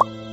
you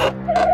you